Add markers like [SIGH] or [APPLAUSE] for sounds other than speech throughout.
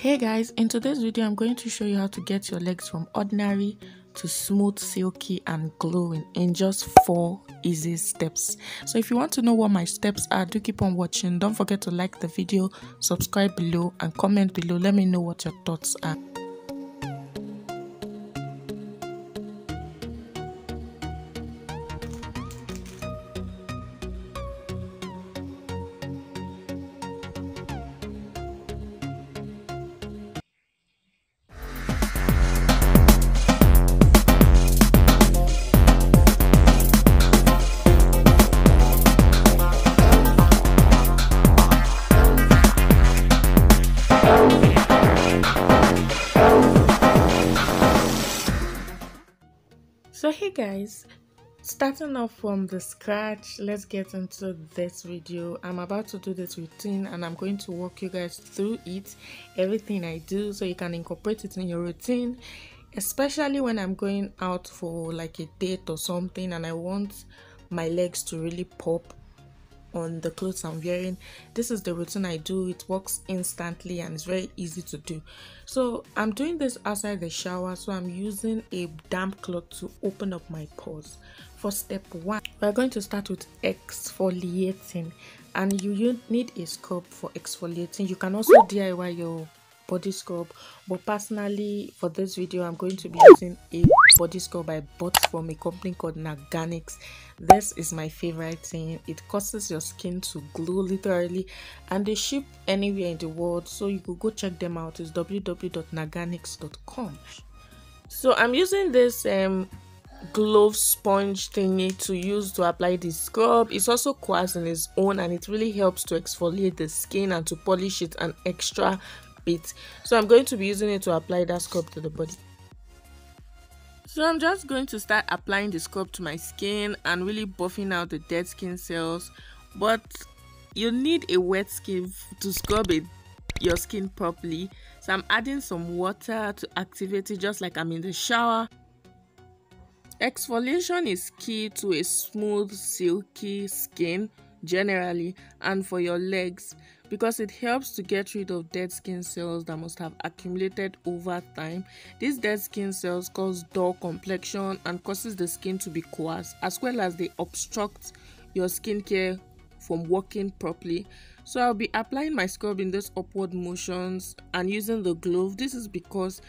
Hey guys, in today's video I'm going to show you how to get your legs from ordinary to smooth, silky and glowing in just 4 easy steps. So if you want to know what my steps are, do keep on watching. Don't forget to like the video, subscribe below and comment below. Let me know what your thoughts are. Hey guys, starting off from the scratch, let's get into this video. I'm about to do this routine and I'm going to walk you guys through it, everything I do so you can incorporate it in your routine, especially when I'm going out for like a date or something and I want my legs to really pop on the clothes I'm wearing. This is the routine I do. It works instantly and it's very easy to do. So I'm doing this outside the shower. So I'm using a damp cloth to open up my pores. For step one, we're going to start with exfoliating and you, you need a scrub for exfoliating. You can also DIY your body scrub but personally for this video i'm going to be using a body scrub i bought from a company called naganix this is my favorite thing. It causes your skin to glow literally and they ship anywhere in the world so you could go check them out. It's www.naganix.com so i'm using this um glove sponge thingy to use to apply the scrub. It's also coarse in its own and it really helps to exfoliate the skin and to polish it an extra bit. So i'm going to be using it to apply that scrub to the body. So i'm just going to start applying the scrub to my skin and really buffing out the dead skin cells. But you need a wet skin to scrub it your skin properly. So i'm adding some water to activate it just like i'm in the shower. Exfoliation is key to a smooth silky skin generally and for your legs because it helps to get rid of dead skin cells that must have accumulated over time. These dead skin cells cause dull complexion and causes the skin to be coarse as well as they obstruct your skincare from working properly. So I'll be applying my scrub in these upward motions and using the glove. This is because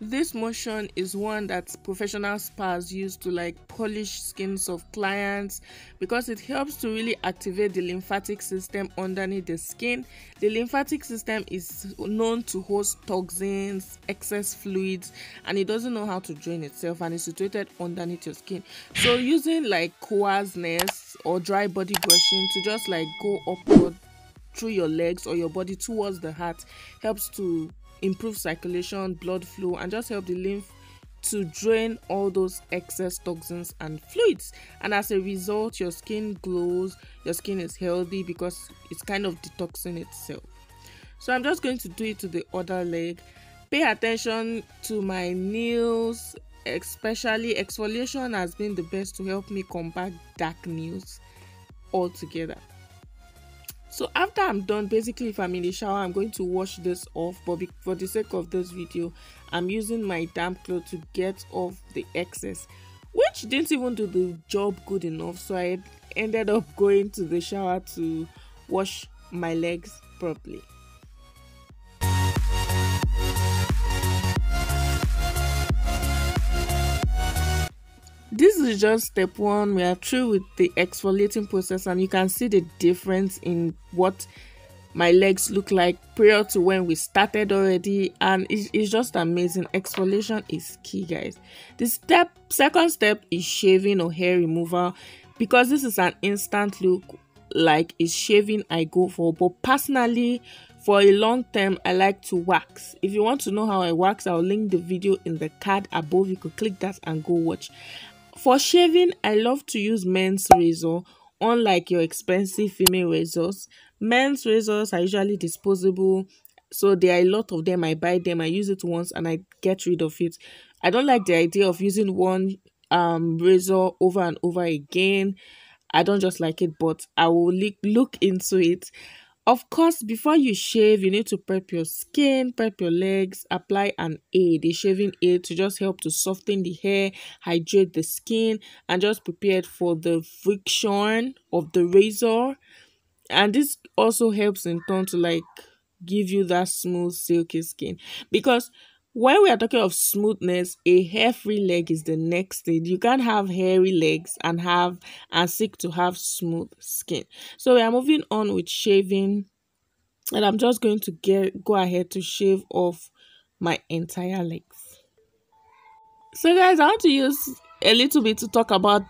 this motion is one that professional spas use to like polish skins of clients because it helps to really activate the lymphatic system underneath the skin. The lymphatic system is known to host toxins, excess fluids, and it doesn't know how to drain itself and is situated underneath your skin. So using like coarseness or dry body brushing to just like go upward through your legs or your body towards the heart helps to improve circulation, blood flow, and just help the lymph to drain all those excess toxins and fluids. And as a result, your skin glows, your skin is healthy because it's kind of detoxing itself. So I'm just going to do it to the other leg. Pay attention to my nails, especially exfoliation has been the best to help me combat dark nails altogether so after i'm done basically if i'm in the shower i'm going to wash this off. But for the sake of this video i'm using my damp cloth to get off the excess which didn't even do the job good enough. So i ended up going to the shower to wash my legs properly this is just step one. We are through with the exfoliating process and you can see the difference in what my legs look like prior to when we started already. And it's, it's just amazing. Exfoliation is key guys. The step second step is shaving or hair removal because this is an instant look. Like it's shaving i go for. But personally for a long term i like to wax. If you want to know how i wax i'll link the video in the card above. You could click that and go watch for shaving, I love to use men's razor. Unlike your expensive female razors, men's razors are usually disposable. So there are a lot of them. I buy them, I use it once, and I get rid of it. I don't like the idea of using one um razor over and over again. I don't just like it, but I will look into it. Of course, before you shave, you need to prep your skin, prep your legs, apply an aid, a shaving aid to just help to soften the hair, hydrate the skin, and just prepare it for the friction of the razor. And this also helps in turn to like give you that smooth, silky skin. Because when we are talking of smoothness, a hair-free leg is the next thing. You can't have hairy legs and have and seek to have smooth skin. So we are moving on with shaving, and I'm just going to get go ahead to shave off my entire legs. So guys, I want to use a little bit to talk about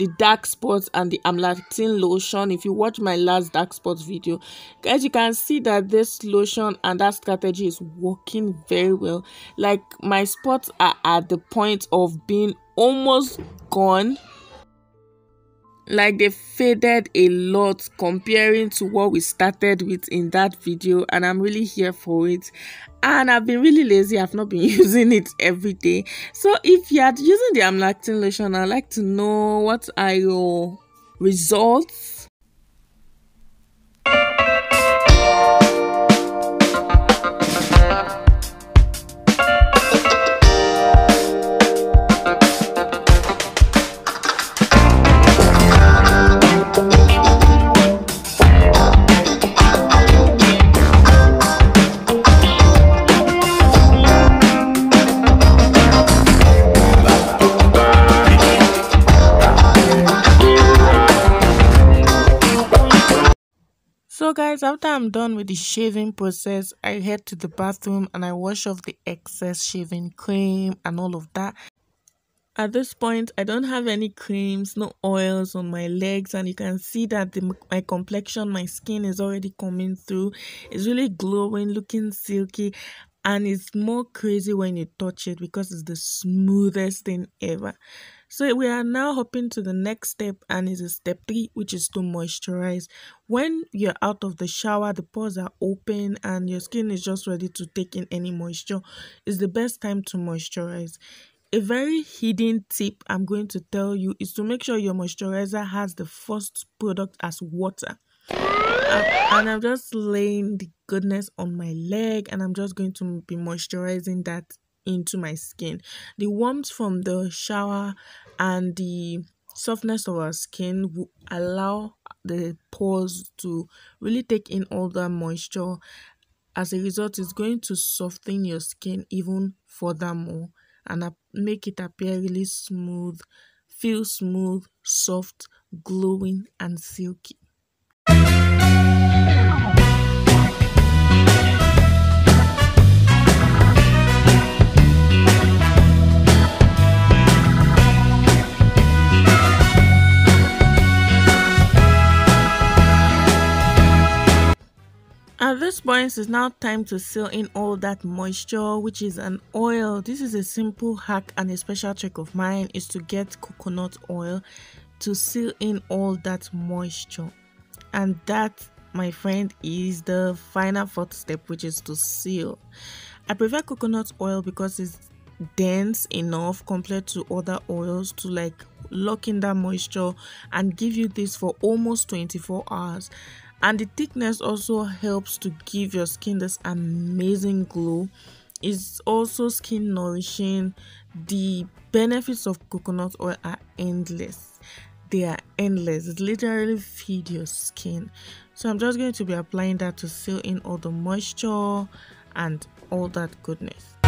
the dark spots and the amlactin lotion. If you watch my last dark spots video guys you can see that this lotion and that strategy is working very well. Like my spots are at the point of being almost gone like they faded a lot comparing to what we started with in that video and i'm really here for it. And i've been really lazy i've not been [LAUGHS] using it every day. So if you're using the amlactin lotion i'd like to know what are your results So guys, after I'm done with the shaving process, I head to the bathroom and I wash off the excess shaving cream and all of that. At this point, I don't have any creams, no oils on my legs and you can see that the, my complexion, my skin is already coming through. It's really glowing, looking silky and it's more crazy when you touch it because it's the smoothest thing ever. So we are now hopping to the next step and it's step 3 which is to moisturize. When you're out of the shower, the pores are open and your skin is just ready to take in any moisture. It's the best time to moisturize. A very hidden tip I'm going to tell you is to make sure your moisturizer has the first product as water. and I'm just laying the goodness on my leg and I'm just going to be moisturizing that into my skin. The warmth from the shower and the softness of our skin will allow the pores to really take in all that moisture. As a result, it's going to soften your skin even furthermore and make it appear really smooth, feel smooth, soft, glowing, and silky. At this point, it's now time to seal in all that moisture, which is an oil. This is a simple hack and a special trick of mine is to get coconut oil to seal in all that moisture. And that, my friend, is the final fourth step, which is to seal. I prefer coconut oil because it's dense enough compared to other oils to like lock in that moisture and give you this for almost 24 hours and the thickness also helps to give your skin this amazing glow. It's also skin nourishing. The benefits of coconut oil are endless. They are endless. It literally feed your skin. So i'm just going to be applying that to seal in all the moisture and all that goodness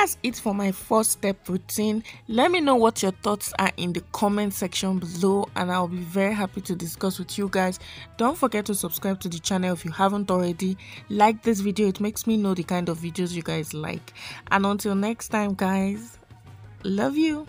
that's it for my first step routine. Let me know what your thoughts are in the comment section below and I'll be very happy to discuss with you guys. Don't forget to subscribe to the channel if you haven't already. Like this video, it makes me know the kind of videos you guys like. And until next time guys, love you.